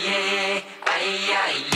yeah, aye aye.